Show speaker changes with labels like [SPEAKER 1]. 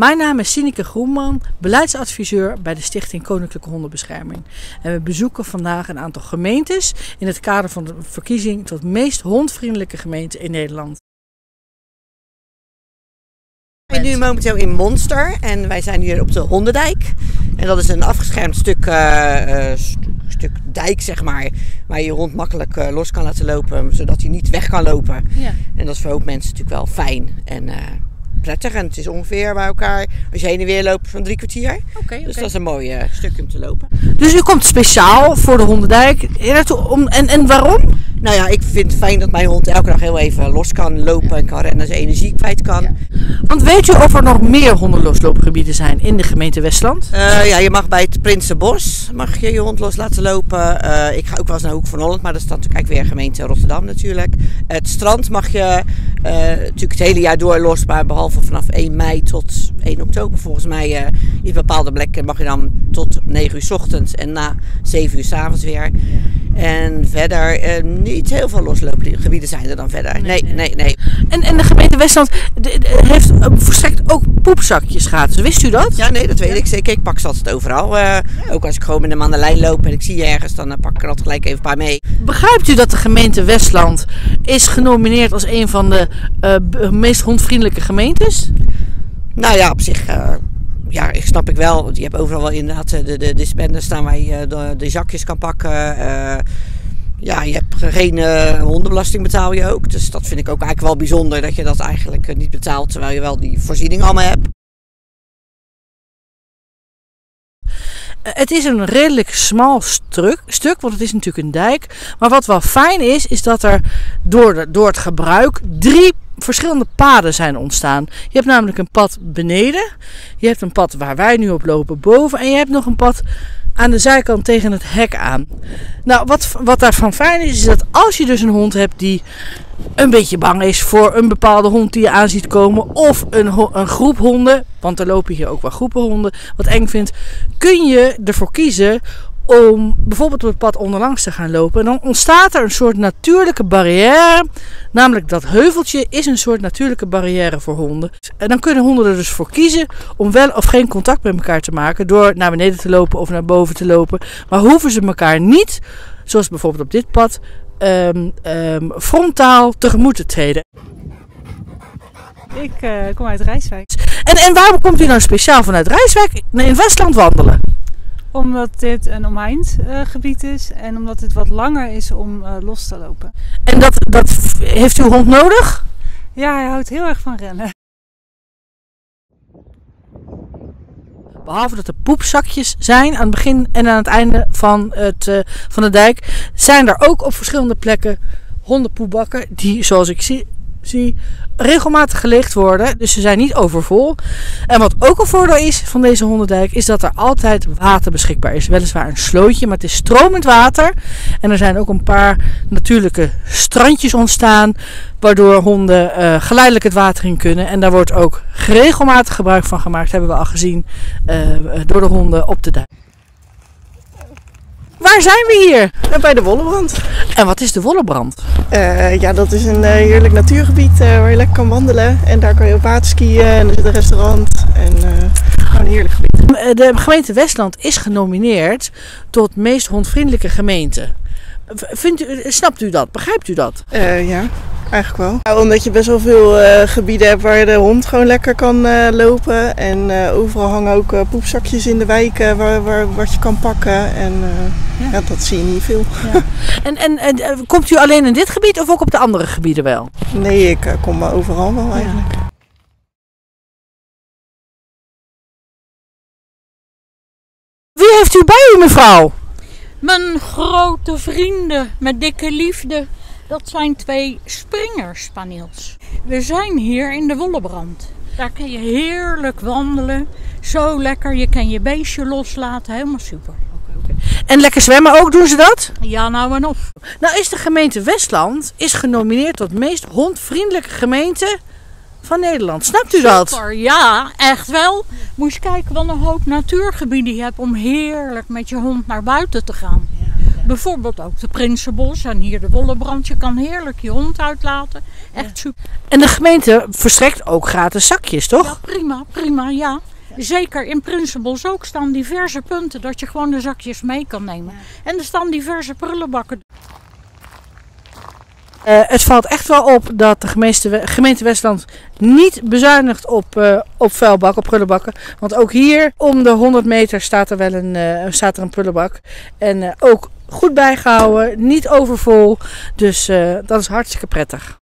[SPEAKER 1] Mijn naam is Sineke Groenman, beleidsadviseur bij de Stichting Koninklijke Hondenbescherming. En we bezoeken vandaag een aantal gemeentes in het kader van de verkiezing tot meest hondvriendelijke gemeente in Nederland.
[SPEAKER 2] We zijn nu momenteel in Monster en wij zijn hier op de Hondendijk. En dat is een afgeschermd stuk, eh, eh, st- stuk dijk, zeg maar, waar je je hond makkelijk eh, los kan laten lopen, zodat hij niet weg kan lopen.
[SPEAKER 1] Ja.
[SPEAKER 2] En dat is voor hoop mensen natuurlijk wel fijn en prettig. En het is ongeveer bij elkaar, als je heen en weer loopt, van drie kwartier.
[SPEAKER 1] Oké,
[SPEAKER 2] Dus dat is een mooi eh, stukje om te lopen.
[SPEAKER 1] Dus u komt speciaal voor de Hondendijk. om, en, en waarom?
[SPEAKER 2] Nou ja, ik vind het fijn dat mijn hond elke dag heel even los kan lopen en kan rennen, zijn energie kwijt kan.
[SPEAKER 1] Want weet u of er nog meer hondenlosloopgebieden zijn in de gemeente Westland?
[SPEAKER 2] Eh, ja, je mag bij het Prinsenbos mag je je hond los laten lopen. Eh, ik ga ook wel eens naar Hoek van Holland, maar dat is dan natuurlijk eigenlijk weer gemeente Rotterdam natuurlijk. Het strand mag je eh, natuurlijk het hele jaar door los, maar behalve vanaf 1 mei tot 1 oktober volgens mij. eh in bepaalde plekken mag je dan tot 9 uur 's ochtends en na 7 uur 's avonds weer. En verder eh, niet heel veel losloopgebieden zijn er dan verder. Nee, nee, nee.
[SPEAKER 1] En, en de gemeente Westland heeft eh, verstrekt ook poepzakjes gratis. Wist u dat?
[SPEAKER 2] Ja, nee, dat weet ik zeker. Ik pak ze altijd overal. Eh, Ook als ik gewoon met hem aan de lijn loop en ik zie je ergens, dan eh, pak ik er altijd gelijk even een paar mee.
[SPEAKER 1] Begrijpt u dat de gemeente Westland is genomineerd als een van de meest hondvriendelijke gemeentes?
[SPEAKER 2] Nou ja, op zich, ja, ik snap ik wel. Je hebt overal wel inderdaad de, de staan waar je de, de zakjes kan pakken. Ja, je hebt geen eh, hondenbelasting betaal je ook. Dus dat vind ik ook eigenlijk wel bijzonder dat je dat eigenlijk eh, niet betaalt. Terwijl je wel die voorziening allemaal hebt.
[SPEAKER 1] Eh, Het is een redelijk smal stuk, stuk, want het is natuurlijk een dijk. Maar wat wel fijn is, is dat er door, door het gebruik drie verschillende paden zijn ontstaan. Je hebt namelijk een pad beneden, je hebt een pad waar wij nu op lopen boven en je hebt nog een pad aan de zijkant tegen het hek aan. Nou, wat, wat daarvan fijn is, is dat als je dus een hond hebt die een beetje bang is voor een bepaalde hond die je aan ziet komen. Of een, een groep honden, want er lopen hier ook wel groepen honden, wat eng vindt. Kun je ervoor kiezen om bijvoorbeeld op het pad onderlangs te gaan lopen. En dan ontstaat er een soort natuurlijke barrière. Namelijk dat heuveltje is een soort natuurlijke barrière voor honden. En dan kunnen honden er dus voor kiezen om wel of geen contact met elkaar te maken. Door naar beneden te lopen of naar boven te lopen. Maar hoeven ze elkaar niet, zoals bijvoorbeeld op dit pad, ehm, ehm, frontaal tegemoet te treden.
[SPEAKER 3] Ik eh, kom uit Rijswijk.
[SPEAKER 1] En, en waarom komt u nou speciaal vanuit Rijswijk in Westland wandelen?
[SPEAKER 3] Omdat dit een omheind eh, gebied is en omdat het wat langer is om eh, los te lopen.
[SPEAKER 1] En dat, dat heeft uw hond nodig?
[SPEAKER 3] Ja, hij houdt heel erg van rennen.
[SPEAKER 1] Behalve dat er poepzakjes zijn aan het begin en aan het einde van, het, eh, van de dijk, zijn er ook op verschillende plekken hondenpoebakken die, zoals ik zie, zie, regelmatig geleegd worden. Dus ze zijn niet overvol. En wat ook een voordeel is van deze hondendijk, is dat er altijd water beschikbaar is. Weliswaar een slootje, maar het is stromend water. En er zijn ook een paar natuurlijke strandjes ontstaan, waardoor honden eh, geleidelijk het water in kunnen. En daar wordt ook regelmatig gebruik van gemaakt, hebben we al gezien, eh, door de honden op de dijk. Waar zijn we hier?
[SPEAKER 4] Bij de Wollebrand.
[SPEAKER 1] En wat is de Wollebrand?
[SPEAKER 4] Eh, ja, dat is een eh, heerlijk natuurgebied eh, waar je lekker kan wandelen. En daar kan je op water skiën en er zit een restaurant. En gewoon een heerlijk gebied.
[SPEAKER 1] De gemeente Westland is genomineerd tot meest hondvriendelijke gemeente. Vindt u, snapt u dat? Begrijpt u dat?
[SPEAKER 4] Ja, eigenlijk wel. Nou, omdat je best wel veel eh, gebieden hebt waar de hond gewoon lekker kan eh, lopen. En eh, overal hangen ook poepzakjes in de wijken waar, waar, wat je kan pakken. En eh,
[SPEAKER 3] Ja.
[SPEAKER 4] ja. dat zie je niet veel.
[SPEAKER 1] En, en, en komt u alleen in dit gebied of ook op de andere gebieden wel?
[SPEAKER 4] Nee, ik kom maar overal wel eigenlijk.
[SPEAKER 1] Wie heeft u bij u, mevrouw?
[SPEAKER 5] Mijn grote vrienden met dikke liefde. Dat zijn twee springerspaniels. We zijn hier in de Wollebrand. Daar kun je heerlijk wandelen. Zo lekker. Je kan je beestje loslaten. Helemaal super.
[SPEAKER 1] En lekker zwemmen ook, doen ze dat?
[SPEAKER 5] Ja, nou en of.
[SPEAKER 1] Nou is de gemeente Westland is genomineerd tot meest hondvriendelijke gemeente van Nederland. Snapt u dat?
[SPEAKER 5] Super, ja, echt wel. Moet je kijken wat een hoop natuurgebieden je hebt om heerlijk met je hond naar buiten te gaan. Bijvoorbeeld ook de Prinsenbos en hier de Wollebrand. Je kan heerlijk je hond uitlaten. Echt super.
[SPEAKER 1] En de gemeente verstrekt ook gratis zakjes, toch?
[SPEAKER 5] Ja, prima, prima, ja. Zeker in Prinsenbos ook staan diverse punten dat je gewoon de zakjes mee kan nemen. En er staan diverse prullenbakken.
[SPEAKER 1] Eh, het valt echt wel op dat de gemeente, gemeente Westland niet bezuinigt op, eh, op vuilbak, op prullenbakken. Want ook hier om de 100 meter staat er wel een, eh, staat er een prullenbak. En ook goed bijgehouden, niet overvol. Dus dat is hartstikke prettig.